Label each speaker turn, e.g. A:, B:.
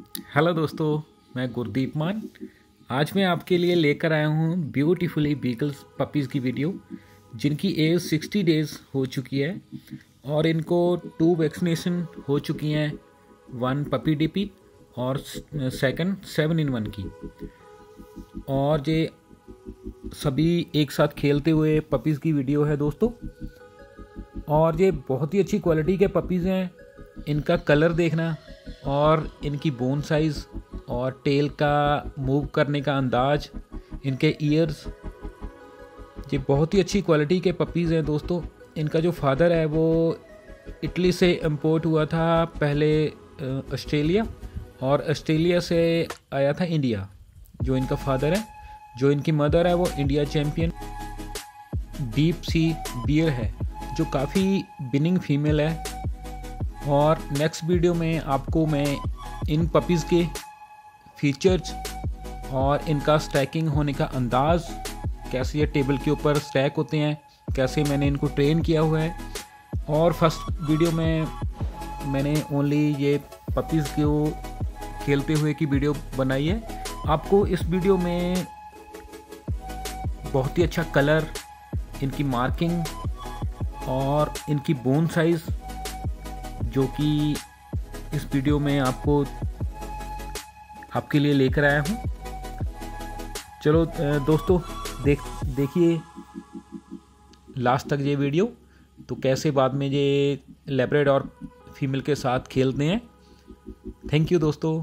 A: Hello दोस्तों, मैं गुरदीप मान। आज मैं आपके लिए लेकर आया हूँ ब्यूटीफुली बीगल्स पपीज़ की वीडियो जिनकी एज 60 डेज़ हो चुकी है और इनको टू वैक्सीनेशन हो चुकी हैं वन पपी डीपी और सेकंड सेवन इन वन की। और ये सभी एक साथ खेलते हुए पपीज़ की वीडियो है दोस्तों। और ये बहुत ही अच्छी क्वालिटी के पपीज़ हैं, इनका कलर देखना और इनकी बोन साइज़ और टेल का मूव करने का अंदाज, इनके ईयर्स ये बहुत ही अच्छी क्वालिटी के पपीज़ हैं दोस्तों। इनका जो फादर है, वो इटली से इम्पोर्ट हुआ था पहले ऑस्ट्रेलिया और ऑस्ट्रेलिया से आया था इंडिया, जो इनका फादर है। जो इनकी मदर है, वो India champion deep sea bear है, जो काफ़ी बिनिंग फीमेल है। और नेक्स्ट वीडियो में आपको मैं इन पपीज़ के फीचर्स और इनका स्टैकिंग होने का अंदाज़, कैसे ये टेबल के ऊपर स्टैक होते हैं, कैसे मैंने इनको ट्रेन किया हुआ है। और फ़र्स्ट वीडियो में मैंने ओनली ये पपीज़ को खेलते हुए की वीडियो बनाई है। आपको इस वीडियो में बहुत ही अच्छा कलर इनकी मार्किंग और इनकी बोन साइज़ जो कि इस वीडियो में आपको आपके लिए लेकर आया हूँ। चलो दोस्तों, देख, देखिए लास्ट तक ये वीडियो तो कैसे बाद में ये लेबरेड और फीमेल के साथ खेलते हैं। थैंक यू दोस्तों।